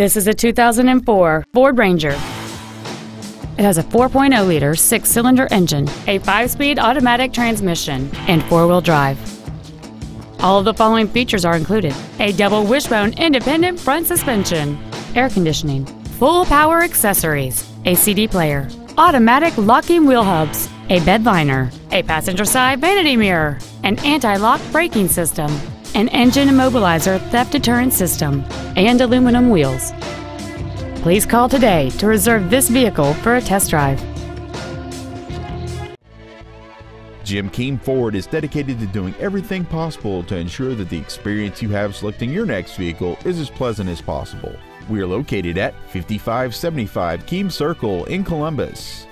This is a 2004 Ford Ranger. It has a 4.0-liter six-cylinder engine, a five-speed automatic transmission, and four-wheel drive. All of the following features are included. A double wishbone independent front suspension, air conditioning, full power accessories, a CD player, automatic locking wheel hubs, a bed liner, a passenger side vanity mirror, an anti-lock braking system, an engine immobilizer theft deterrent system, and aluminum wheels. Please call today to reserve this vehicle for a test drive. Jim Keim Ford is dedicated to doing everything possible to ensure that the experience you have selecting your next vehicle is as pleasant as possible. We are located at 5575 Keim Circle in Columbus.